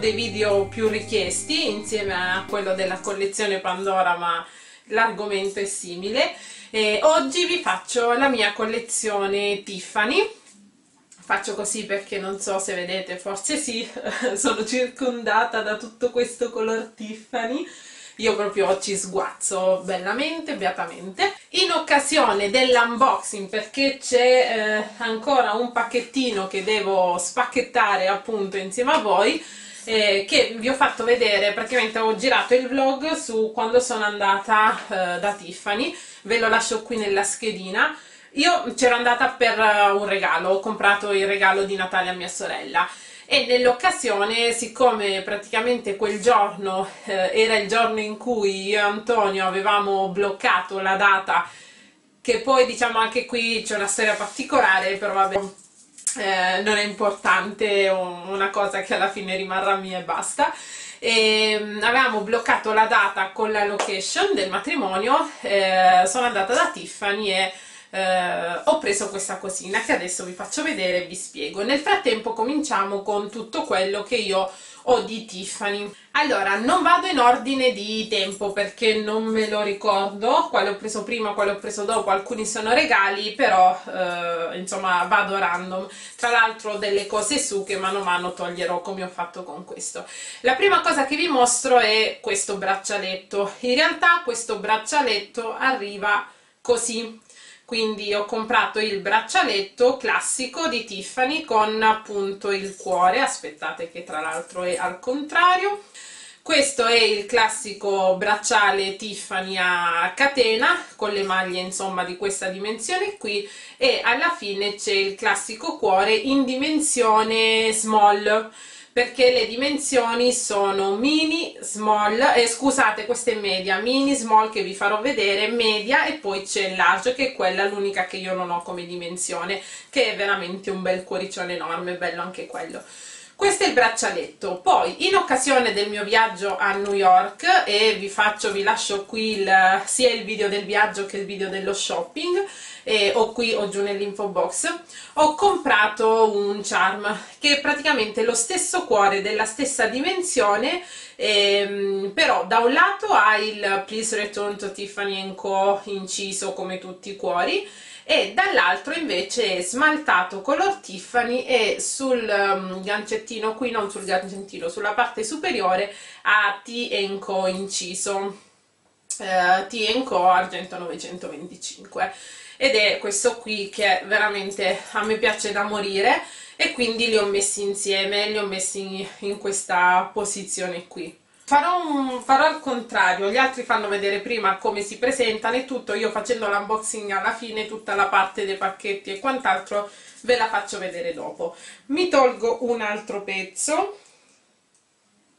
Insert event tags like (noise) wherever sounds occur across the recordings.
dei video più richiesti insieme a quello della collezione Pandora, ma l'argomento è simile. E oggi vi faccio la mia collezione Tiffany. Faccio così perché non so se vedete, forse sì, (laughs) sono circondata da tutto questo color Tiffany io proprio ci sguazzo bellamente, beatamente. In occasione dell'unboxing, perché c'è eh, ancora un pacchettino che devo spacchettare appunto insieme a voi, eh, che vi ho fatto vedere, praticamente ho girato il vlog su quando sono andata eh, da Tiffany, ve lo lascio qui nella schedina. Io c'ero andata per uh, un regalo, ho comprato il regalo di Natale a mia sorella. E nell'occasione siccome praticamente quel giorno eh, era il giorno in cui io e Antonio avevamo bloccato la data che poi diciamo anche qui c'è una storia particolare però vabbè eh, non è importante una cosa che alla fine rimarrà mia e basta. E, mm, avevamo bloccato la data con la location del matrimonio eh, sono andata da Tiffany e eh, ho preso questa cosina che adesso vi faccio vedere e vi spiego. Nel frattempo cominciamo con tutto quello che io ho di Tiffany. Allora, non vado in ordine di tempo perché non me lo ricordo, quale ho preso prima, quale ho preso dopo, alcuni sono regali, però eh, insomma vado random. Tra l'altro delle cose su che mano a mano toglierò come ho fatto con questo. La prima cosa che vi mostro è questo braccialetto. In realtà questo braccialetto arriva così quindi ho comprato il braccialetto classico di Tiffany con appunto il cuore, aspettate che tra l'altro è al contrario, questo è il classico bracciale Tiffany a catena con le maglie insomma di questa dimensione qui. E alla fine c'è il classico cuore in dimensione small perché le dimensioni sono mini, small, eh, scusate questa è media, mini, small che vi farò vedere, media e poi c'è large che è quella l'unica che io non ho come dimensione che è veramente un bel cuoricione enorme, bello anche quello questo è il braccialetto. Poi in occasione del mio viaggio a New York e vi faccio vi lascio qui il, sia il video del viaggio che il video dello shopping e o qui o giù nell'info box ho comprato un charm che è praticamente lo stesso cuore della stessa dimensione ehm, però da un lato ha il please return to Tiffany Co. inciso come tutti i cuori e dall'altro invece è smaltato color Tiffany e sul um, gancettino qui, non sul gancettino, sulla parte superiore ha T Co inciso. Uh, T Co argento 925 ed è questo qui che veramente a me piace da morire e quindi li ho messi insieme, li ho messi in, in questa posizione qui Farò, un, farò al contrario, gli altri fanno vedere prima come si presentano e tutto, io facendo l'unboxing alla fine, tutta la parte dei pacchetti e quant'altro ve la faccio vedere dopo. Mi tolgo un altro pezzo,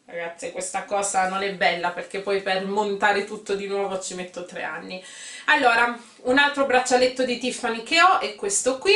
ragazzi questa cosa non è bella perché poi per montare tutto di nuovo ci metto tre anni. Allora, un altro braccialetto di Tiffany che ho è questo qui,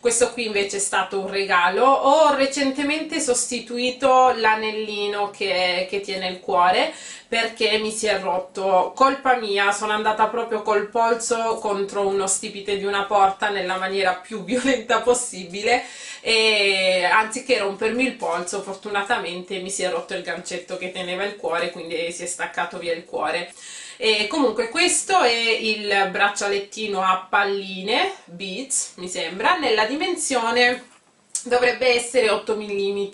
questo qui invece è stato un regalo, ho recentemente sostituito l'anellino che, che tiene il cuore perché mi si è rotto, colpa mia, sono andata proprio col polso contro uno stipite di una porta nella maniera più (laughs) violenta possibile e anziché rompermi il polso fortunatamente mi si è rotto il gancetto che teneva il cuore quindi si è staccato via il cuore. E comunque questo è il braccialettino a palline beads mi sembra nella dimensione dovrebbe essere 8 mm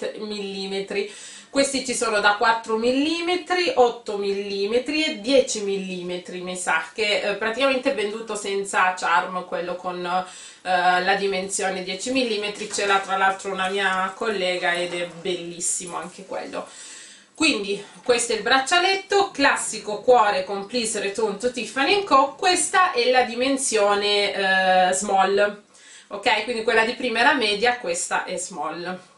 questi ci sono da 4 mm, 8 mm e 10 mm mi sa che eh, praticamente è venduto senza charm quello con eh, la dimensione 10 mm ce l'ha tra l'altro una mia collega ed è bellissimo anche quello. Quindi questo è il braccialetto classico cuore con please return to Tiffany Co. Questa è la dimensione eh, small ok? Quindi quella di prima era media questa è small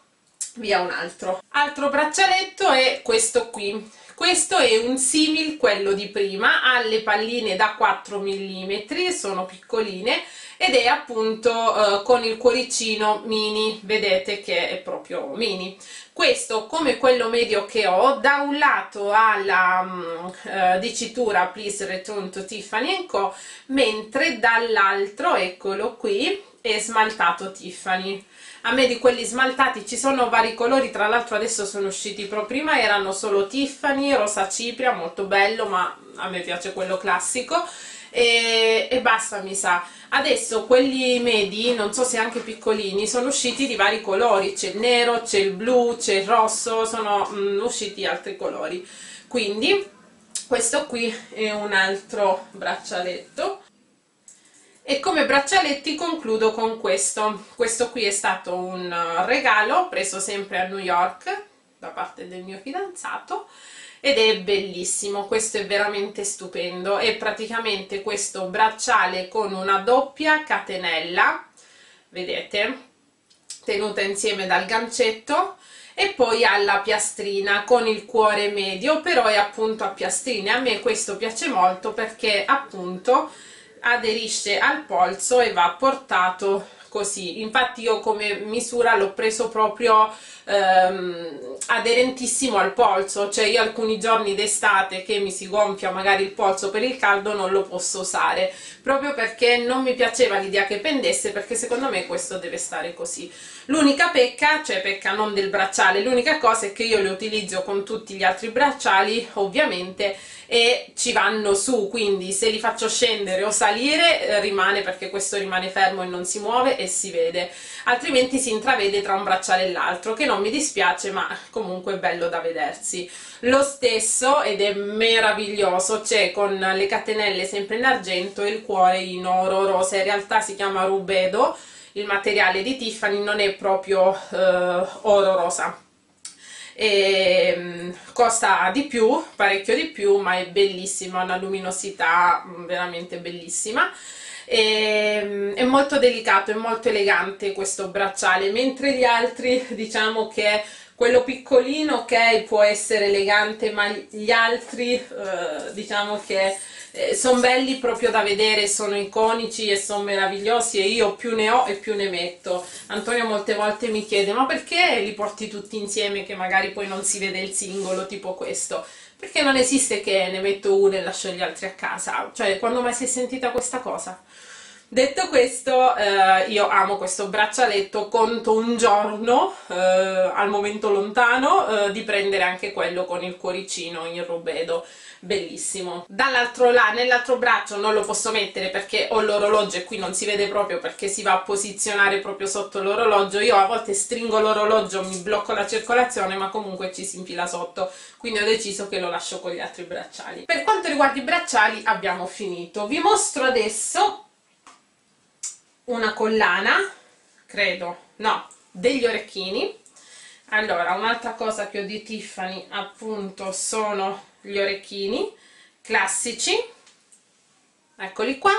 via un altro. Altro braccialetto è questo qui. Questo è un simil quello di prima ha le palline da 4 mm sono piccoline ed è appunto eh, con il cuoricino mini. Vedete che è proprio mini. Questo come quello medio che ho da un lato ha la um, uh, dicitura please return to Tiffany Co mentre dall'altro eccolo qui è smaltato Tiffany a me di quelli smaltati ci sono vari colori tra l'altro adesso sono usciti proprio prima erano solo Tiffany, rosa cipria molto bello ma a me piace quello classico. E, e basta mi sa. Adesso quelli medi non so se anche piccolini sono usciti di vari colori. C'è il nero, c'è il blu, c'è il rosso sono mm, usciti altri colori. Quindi questo qui è un altro braccialetto e come braccialetti concludo con questo. Questo qui è stato un regalo preso sempre a New York da parte del mio fidanzato ed è bellissimo, questo è veramente stupendo, è praticamente questo bracciale con una doppia catenella, vedete, tenuta insieme dal gancetto, e poi ha la piastrina con il cuore medio, però è appunto a piastrine, a me questo piace molto perché appunto aderisce al polso e va portato così, infatti io come misura l'ho preso proprio ehm, aderentissimo al polso, cioè io alcuni giorni d'estate che mi si gonfia magari il polso per il caldo non lo posso usare, proprio perché non mi piaceva l'idea che pendesse, perché secondo me questo deve stare così. L'unica pecca, cioè pecca non del bracciale, l'unica cosa è che io le utilizzo con tutti gli altri bracciali, ovviamente, e ci vanno su, quindi se li faccio scendere o salire eh, rimane perché questo rimane fermo e non si muove e si vede, altrimenti si intravede tra un bracciale e l'altro, che non mi dispiace ma comunque è bello da vedersi. Lo stesso, ed è meraviglioso, c'è con le catenelle sempre in argento e il cuore in oro rosa, in realtà si chiama rubedo, il materiale di Tiffany non è proprio eh, oro rosa. E, um, costa di più, parecchio di più, ma è bellissima, ha una luminosità mm, veramente bellissima. E, um, è molto delicato, è molto elegante questo bracciale, mentre gli altri (laughs) diciamo che quello piccolino ok può essere elegante ma gli altri uh, diciamo che eh, sono belli proprio da vedere, sono iconici e sono meravigliosi e io più ne ho e più ne metto. Antonio molte volte mi chiede ma perché li porti tutti insieme che magari poi non si vede il singolo tipo questo? Perché non esiste che ne metto uno e lascio gli altri a casa, cioè quando mai si è sentita questa cosa? Detto questo, eh, io amo questo braccialetto, conto un giorno, eh, al momento lontano, eh, di prendere anche quello con il cuoricino in rubedo. Bellissimo. Dall'altro lato nell'altro braccio non lo posso mettere perché ho l'orologio e qui non si vede proprio perché si va a posizionare proprio sotto l'orologio. Io a volte stringo l'orologio mi blocco la circolazione ma comunque ci si infila sotto. Quindi ho deciso che lo lascio con gli altri bracciali. Per quanto riguarda i bracciali abbiamo finito. Vi mostro adesso una collana credo no degli orecchini. Allora un'altra cosa che ho di Tiffany appunto sono gli orecchini classici. Eccoli qua.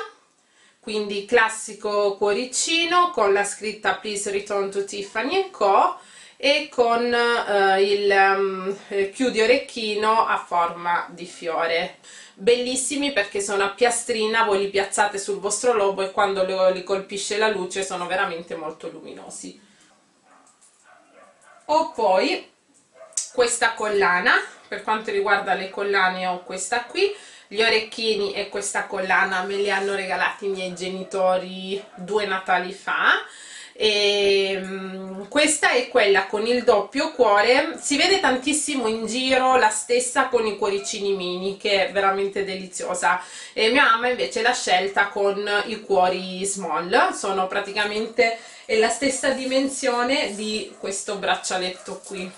Quindi classico cuoricino con la scritta please return to Tiffany Co e con uh, il um, chiudi orecchino a forma di fiore. Bellissimi perché sono a piastrina voi li piazzate sul vostro lobo e quando li colpisce la luce sono veramente molto luminosi. Ho poi questa collana per quanto riguarda le collane ho questa qui gli orecchini e questa collana me li hanno regalati i miei genitori due natali fa e um, questa è quella con il doppio cuore. Si vede tantissimo in giro la stessa con i cuoricini mini che è veramente deliziosa. E mia mamma invece l'ha scelta con i cuori small. Sono praticamente la stessa dimensione di questo braccialetto qui.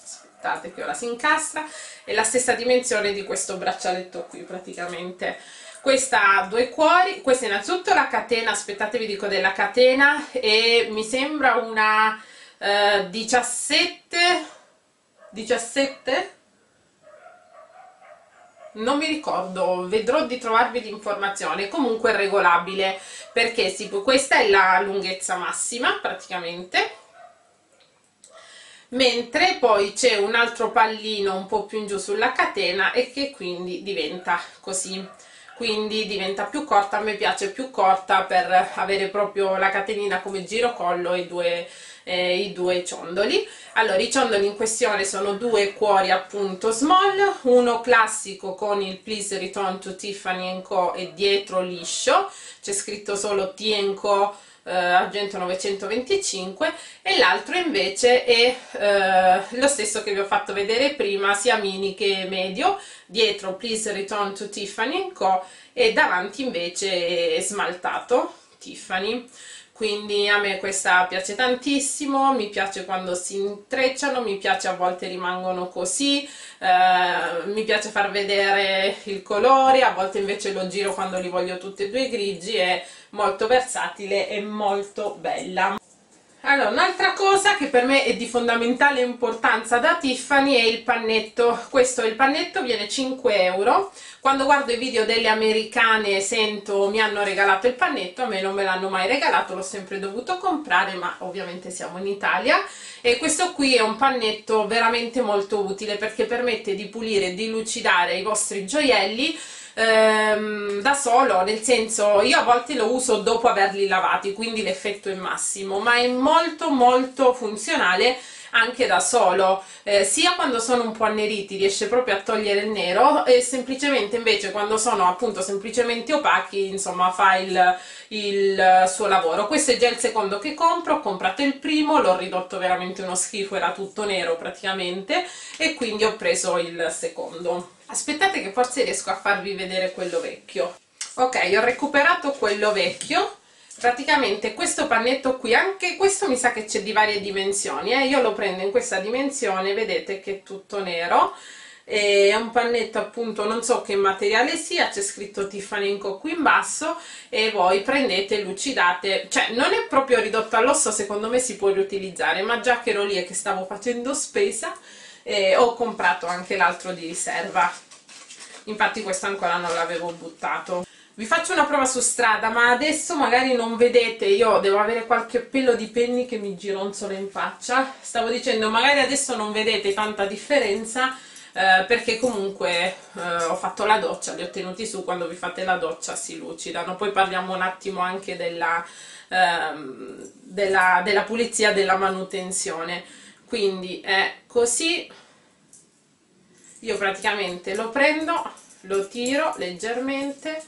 Aspettate che ora si incastra. È la stessa dimensione di questo braccialetto qui praticamente questa ha due cuori questa innanzitutto la catena aspettate vi dico della catena e mi sembra una eh, 17 17 non mi ricordo, vedrò di trovarvi l'informazione, comunque regolabile perché sì, questa è la lunghezza massima praticamente. Mentre poi c'è un altro pallino un po' più in giù sulla catena e che quindi diventa così quindi diventa più corta, a me piace più corta per avere proprio la catenina come girocollo e due, eh, i due ciondoli. Allora, i ciondoli in questione sono due cuori appunto small, uno classico con il Please Return to Tiffany Co e dietro liscio, c'è scritto solo T Co eh, argento 925 e l'altro invece è eh, lo stesso che vi ho fatto vedere prima sia mini che medio. Dietro Please Return to Tiffany Co e davanti invece è smaltato Tiffany quindi a me questa piace tantissimo, mi piace quando si intrecciano, mi piace a volte rimangono così, eh, mi piace far vedere il colore, a volte invece lo giro quando li voglio tutti e due grigi, è molto versatile e molto bella. Allora, un'altra cosa che per me è di fondamentale importanza da Tiffany è il pannetto. Questo, il pannetto viene 5 euro. Quando guardo i video delle americane sento mi hanno regalato il pannetto, a me non me l'hanno mai regalato, l'ho sempre dovuto comprare, ma ovviamente siamo in Italia. E questo qui è un pannetto veramente molto utile perché permette di pulire e di lucidare i vostri gioielli ehm, da solo, nel senso io a volte lo uso dopo averli lavati, quindi l'effetto è massimo, ma è molto molto funzionale anche da solo, eh, sia quando sono un po' anneriti riesce proprio a togliere il nero e semplicemente invece quando sono appunto semplicemente opachi insomma fa il, il suo lavoro. Questo è già il secondo che compro, ho comprato il primo, l'ho ridotto veramente uno schifo, era tutto nero praticamente e quindi ho preso il secondo aspettate che forse riesco a farvi vedere quello vecchio. Ok ho recuperato quello vecchio. Praticamente questo pannetto qui anche questo mi sa che c'è di varie dimensioni eh? io lo prendo in questa dimensione vedete che è tutto nero. È un pannetto appunto non so che materiale sia c'è scritto Tiffany Co qui in basso e voi prendete lucidate cioè non è proprio ridotto all'osso secondo me si può riutilizzare ma già che ero lì e che stavo facendo spesa e ho comprato anche l'altro di riserva. Infatti questo ancora non l'avevo buttato. Vi faccio una prova su strada ma adesso magari non vedete. Io devo avere qualche pelo di penny che mi gironzola in faccia. Stavo dicendo magari adesso non vedete tanta differenza eh, perché comunque eh, ho fatto la doccia, li ho tenuti su quando vi fate la doccia si lucidano. Poi parliamo un attimo anche della, ehm, della, della pulizia della manutenzione quindi è così. Io praticamente lo prendo lo tiro leggermente.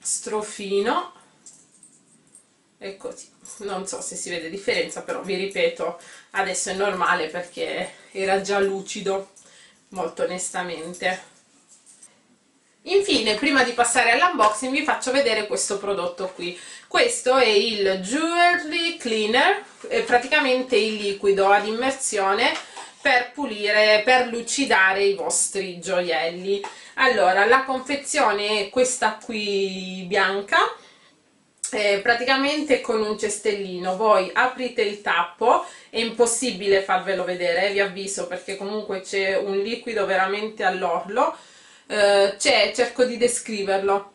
Strofino. E così. Non so se si vede differenza però vi ripeto adesso è normale perché era già lucido molto onestamente infine prima di passare all'unboxing vi faccio vedere questo prodotto qui. Questo è il Jewelry Cleaner è praticamente il liquido ad immersione per pulire, per lucidare i vostri gioielli. Allora, la confezione è questa qui bianca, eh, praticamente con un cestellino. Voi aprite il tappo è impossibile farvelo vedere eh, vi avviso perché comunque c'è un liquido veramente all'orlo eh, c'è, cerco di descriverlo.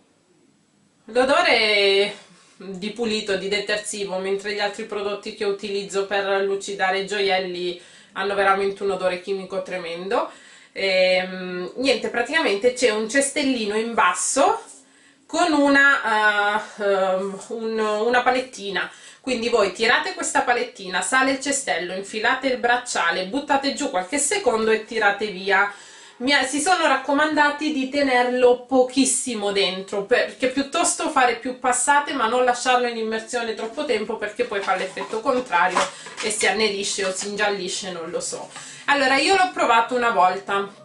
L'odore di pulito, di detersivo mentre gli altri prodotti che utilizzo per lucidare i gioielli hanno veramente un odore chimico tremendo. E, ehm, niente praticamente c'è un cestellino in basso con una, uh, um, un, una palettina. Quindi voi tirate questa palettina, sale il cestello, infilate il bracciale, buttate giù qualche secondo e tirate via mi, si sono raccomandati di tenerlo pochissimo dentro perché piuttosto fare più passate ma non lasciarlo in immersione troppo tempo perché poi fa l'effetto contrario e si annerisce o si ingiallisce non lo so. Allora io l'ho provato una volta.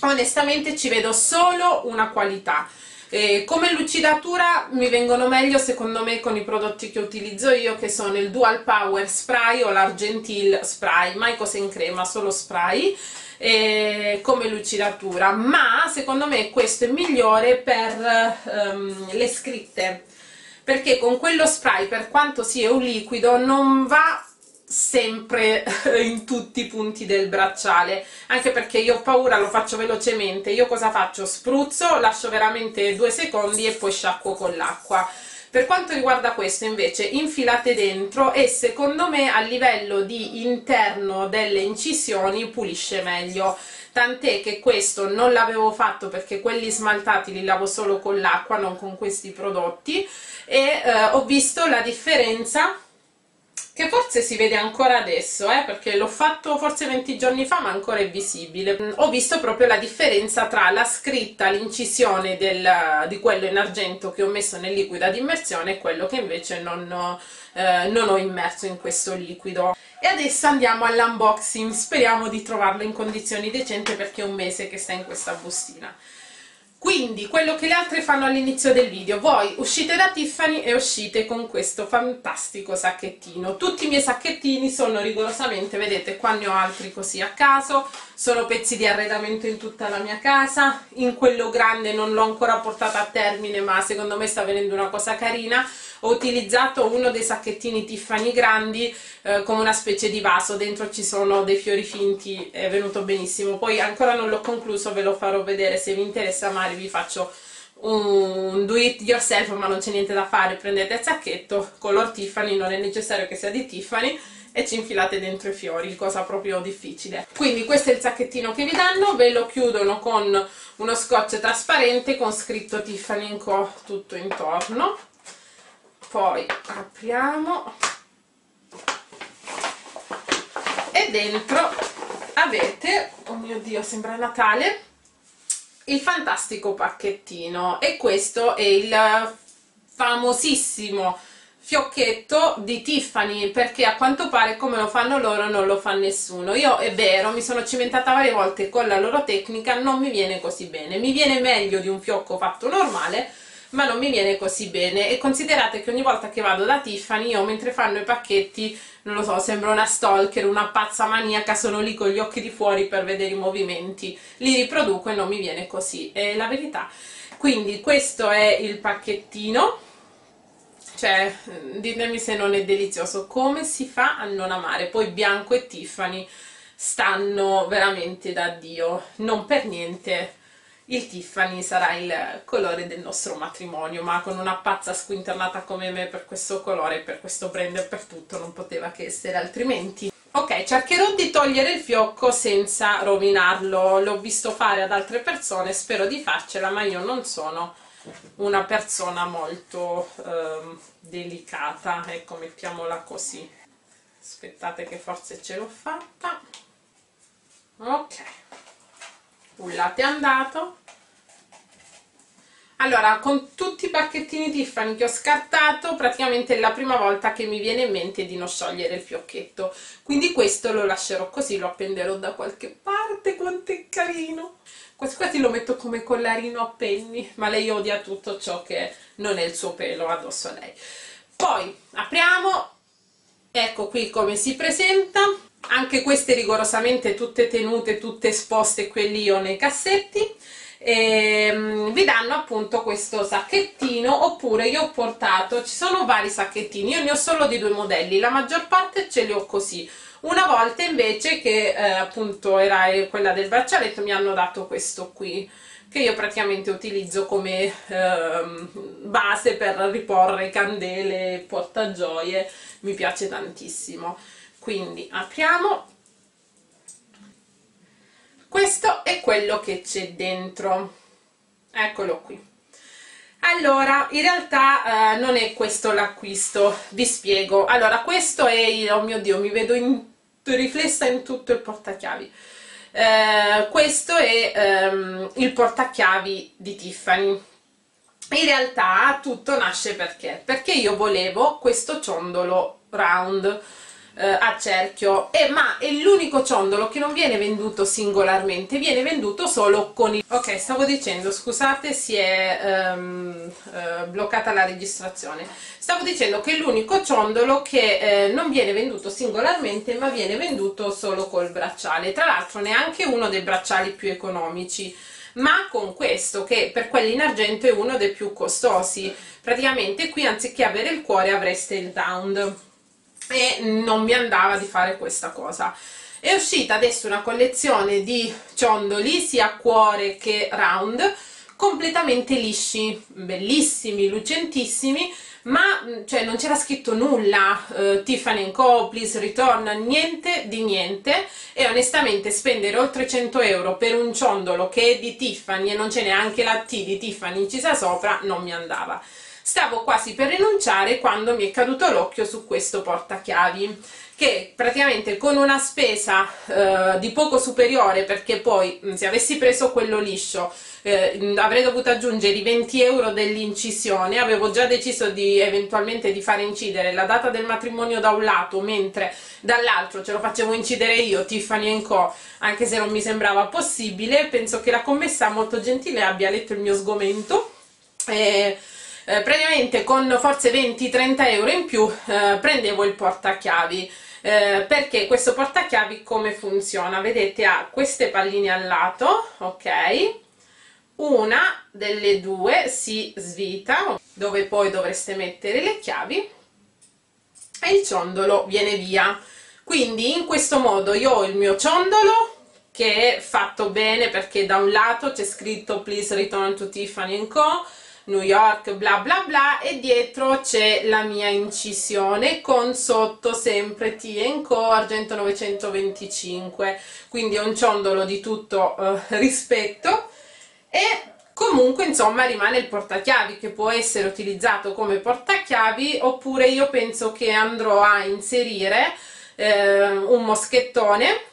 Onestamente ci vedo solo una qualità eh, come lucidatura mi vengono meglio secondo me con i prodotti che utilizzo io che sono il Dual Power Spray o l'Argentil Spray, mai cose in crema, solo spray. Eh, come lucidatura. Ma secondo me questo è migliore per um, le scritte. Perché con quello spray per quanto sia un liquido non va sempre in tutti i punti del bracciale. Anche perché io ho paura, lo faccio velocemente. Io cosa faccio? spruzzo, lascio veramente due secondi e poi sciacquo con l'acqua. Per quanto riguarda questo invece infilate dentro e secondo me a livello di interno delle incisioni pulisce meglio. Tant'è che questo non l'avevo fatto perché quelli smaltati li lavo solo con l'acqua non con questi prodotti. E eh, ho visto la differenza che forse si vede ancora adesso, eh, perché l'ho fatto forse 20 giorni fa ma ancora è visibile. Mm, ho visto proprio la differenza tra la scritta, l'incisione di quello in argento che ho messo nel liquido ad immersione e quello che invece non ho, eh, non ho immerso in questo liquido. E adesso andiamo all'unboxing, speriamo di trovarlo in condizioni decenti perché è un mese che sta in questa bustina quindi quello che le altre fanno all'inizio del video. Voi uscite da Tiffany e uscite con questo fantastico sacchettino. Tutti i miei sacchettini sono rigorosamente vedete qua ne ho altri così a caso sono pezzi di arredamento in tutta la mia casa. In quello grande non l'ho ancora portata a termine ma secondo me sta venendo una cosa carina. Ho utilizzato uno dei sacchettini Tiffany grandi eh, come una specie di vaso, dentro ci sono dei fiori finti, è venuto benissimo, poi ancora non l'ho concluso, ve lo farò vedere, se vi interessa magari vi faccio un do it yourself ma non c'è niente da fare, prendete il sacchetto, color Tiffany, non è necessario che sia di Tiffany, e ci infilate dentro i fiori, cosa proprio difficile. Quindi questo è il sacchettino che vi danno, ve lo chiudono con uno scotch trasparente con scritto Tiffany Co tutto intorno. Poi apriamo. E dentro avete, oh mio dio sembra Natale, il fantastico pacchettino. E questo è il famosissimo fiocchetto di Tiffany perché a quanto pare come lo fanno loro non lo fa nessuno. Io è vero mi sono cimentata varie volte con la loro tecnica non mi viene così bene. Mi viene meglio di un fiocco fatto normale ma non mi viene così bene. E considerate che ogni volta che vado da Tiffany io mentre fanno i pacchetti non lo so, sembra una stalker, una pazza maniaca, sono lì con gli occhi di fuori per vedere i movimenti, li riproduco e non mi viene così, è la verità. Quindi questo è il pacchettino, cioè ditemi se non è delizioso, come si fa a non amare? Poi Bianco e Tiffany stanno veramente da Dio, non per niente il Tiffany sarà il colore del nostro matrimonio, ma con una pazza squinternata come me per questo colore, per questo brand e per tutto, non poteva che essere altrimenti. Ok, cercherò di togliere il fiocco senza rovinarlo, l'ho visto fare ad altre persone, spero di farcela, ma io non sono una persona molto ehm, delicata, ecco, mettiamola così. Aspettate che forse ce l'ho fatta. Ok un latte andato allora con tutti i pacchettini Tiffany che ho scartato praticamente è la prima volta che mi viene in mente di non sciogliere il fiocchetto. Quindi questo lo lascerò così lo appenderò da qualche parte quanto è carino. Quasi quasi lo metto come collarino a penny ma lei odia tutto ciò che non è il suo pelo addosso a lei. Poi apriamo. Ecco qui come si presenta. Anche queste rigorosamente tutte tenute, tutte esposte quelli io nei cassetti e, um, vi danno appunto questo sacchettino oppure io ho portato, ci sono vari sacchettini, io ne ho solo di due modelli, la maggior parte ce li ho così. Una volta invece che eh, appunto era quella del braccialetto mi hanno dato questo qui che io praticamente utilizzo come eh, base per riporre candele, portagioie, mi piace tantissimo. Quindi apriamo questo è quello che c'è dentro. Eccolo qui. Allora in realtà eh, non è questo l'acquisto vi spiego. Allora questo è il, oh mio dio mi vedo in, riflessa in tutto il portachiavi. Eh, questo è ehm, il portachiavi di Tiffany. In realtà tutto nasce perché? perché io volevo questo ciondolo round eh, a cerchio. E, ma è l'unico ciondolo che non viene venduto singolarmente viene venduto solo con il ok stavo dicendo scusate si è um, uh, bloccata la registrazione. Stavo dicendo che è l'unico ciondolo che eh, non viene venduto singolarmente ma viene venduto solo col bracciale. Tra l'altro neanche uno dei bracciali più economici ma con questo che per quelli in argento è uno dei più costosi. Praticamente qui anziché avere il cuore avreste il down e non mi andava di fare questa cosa è uscita adesso una collezione di ciondoli sia cuore che round completamente lisci, bellissimi, lucentissimi ma cioè, non c'era scritto nulla, uh, Tiffany Co, please return, niente di niente e onestamente spendere oltre 100 euro per un ciondolo che è di Tiffany e non c'è neanche la T di Tiffany incisa sopra non mi andava. Stavo quasi per rinunciare quando mi è caduto l'occhio su questo portachiavi che praticamente con una spesa eh, di poco superiore perché poi se avessi preso quello liscio eh, avrei dovuto aggiungere i 20 euro dell'incisione. Avevo già deciso di eventualmente di fare incidere la data del matrimonio da un lato mentre dall'altro ce lo facevo incidere io Tiffany Co. anche se non mi sembrava possibile. Penso che la commessa molto gentile abbia letto il mio sgomento e eh, praticamente con forse 20-30 euro in più eh, prendevo il portachiavi eh, perché questo portachiavi come funziona? Vedete ha queste palline al lato, ok? Una delle due si svita, dove poi dovreste mettere le chiavi e il ciondolo viene via. Quindi in questo modo io ho il mio ciondolo che è fatto bene perché da un lato c'è scritto please return to Tiffany Co New York bla bla bla e dietro c'è la mia incisione con sotto sempre T Co argento 925 quindi è un ciondolo di tutto uh, (laughs) rispetto. E comunque insomma rimane il portachiavi che può essere utilizzato come portachiavi oppure io penso che andrò a inserire eh, un moschettone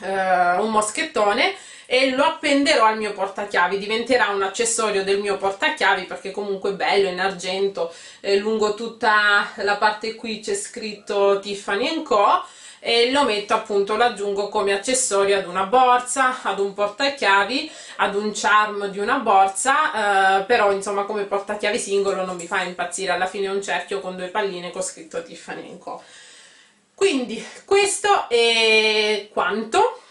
eh, un moschettone e lo appenderò al mio portachiavi. Diventerà un accessorio del mio portachiavi perché comunque è bello in argento eh, lungo tutta la parte qui c'è scritto Tiffany Co. E lo metto appunto, lo aggiungo come accessorio ad una borsa, ad un portachiavi, ad un charm di una borsa, eh, però insomma come portachiavi singolo non mi fa impazzire, alla fine un cerchio con due palline con scritto Tiffany Co. Quindi questo è quanto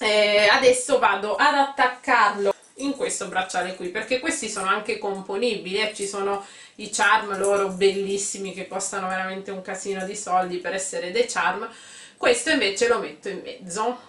eh, adesso vado ad attaccarlo in questo bracciale qui perché questi sono anche componibili eh? ci sono i charm loro bellissimi che costano veramente un casino di soldi per essere dei charm questo invece lo metto in mezzo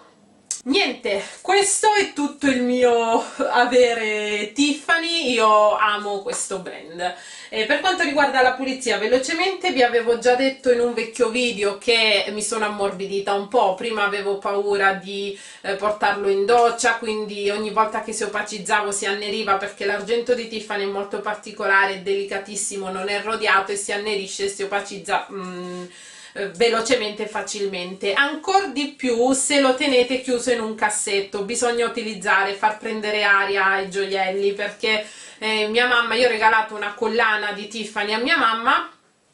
Niente, questo è tutto il mio avere Tiffany, io amo questo brand. E per quanto riguarda la pulizia, velocemente vi avevo già detto in un vecchio video che mi sono ammorbidita un po', prima avevo paura di eh, portarlo in doccia, quindi ogni volta che si opacizzavo si anneriva perché l'argento di Tiffany è molto particolare, delicatissimo, non è rodiato e si annerisce e si opacizza... Mm, eh, velocemente e facilmente. Ancora di più se lo tenete chiuso in un cassetto. Bisogna utilizzare far prendere aria ai gioielli perché eh, mia mamma io ho regalato una collana di Tiffany a mia mamma.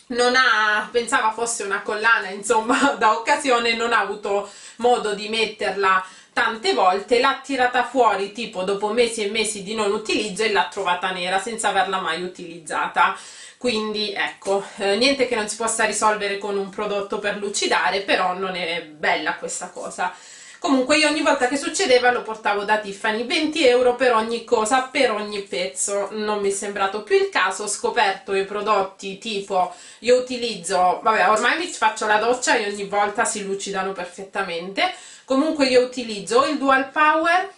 Non ha, pensava fosse una collana insomma (laughs) da occasione non ha avuto modo di metterla tante volte. L'ha tirata fuori tipo dopo mesi e mesi di non utilizzo e l'ha trovata nera senza averla mai utilizzata quindi ecco, eh, niente che non si possa risolvere con un prodotto per lucidare, però non è bella questa cosa. Comunque io ogni volta che succedeva lo portavo da Tiffany, 20 euro per ogni cosa, per ogni pezzo, non mi è sembrato più il caso, ho scoperto i prodotti tipo, io utilizzo, vabbè ormai mi faccio la doccia e ogni volta si lucidano perfettamente, comunque io utilizzo il Dual Power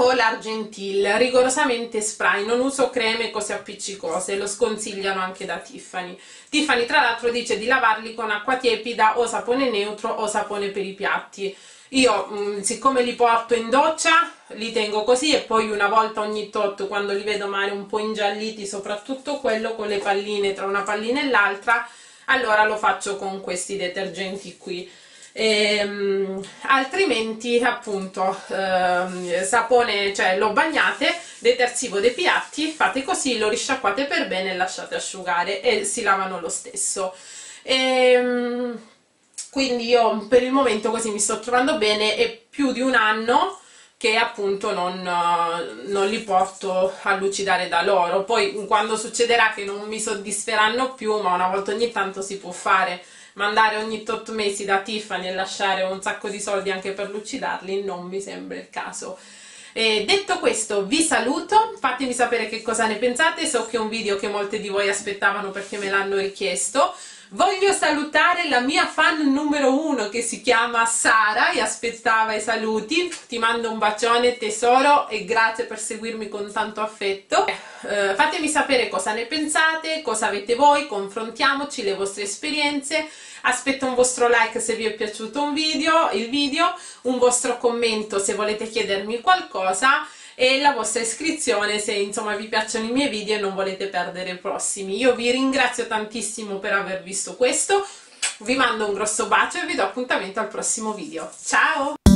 o l'Argentil, rigorosamente spray, non uso creme cose appiccicose, lo sconsigliano anche da Tiffany. Tiffany tra l'altro dice di lavarli con acqua tiepida o sapone neutro o sapone per i piatti. Io mh, mm, siccome li porto in doccia li tengo così e poi una volta ogni tot quando li vedo magari un po' ingialliti, soprattutto quello con le palline tra una pallina e l'altra, allora lo faccio con questi detergenti qui ehm, altrimenti appunto ehm, sapone, cioè lo bagnate, detersivo dei piatti, fate così, lo risciacquate per bene e lasciate asciugare e si lavano lo stesso. Ehm, quindi io per il momento così mi sto trovando bene e più di un anno che appunto non, non, li porto a lucidare da loro poi quando succederà che non mi soddisferanno più ma una volta ogni tanto si può fare mandare ogni tot mesi da Tiffany e lasciare un sacco di soldi anche per lucidarli non mi sembra il caso. E detto questo vi saluto, fatemi sapere che cosa ne pensate, so che è un video che molte di voi aspettavano perché me l'hanno richiesto, Voglio salutare la mia fan numero uno che si chiama Sara e aspettava i saluti. Ti mando un bacione tesoro e grazie per seguirmi con tanto affetto. Eh, fatemi sapere cosa ne pensate, cosa avete voi, confrontiamoci le vostre esperienze. Aspetto un vostro like se vi è piaciuto un video, il video, un vostro commento se volete chiedermi qualcosa e la vostra iscrizione se insomma vi piacciono i miei video e non volete perdere i prossimi. Io vi ringrazio tantissimo per aver visto questo, vi mando un grosso bacio e vi do appuntamento al prossimo video. Ciao!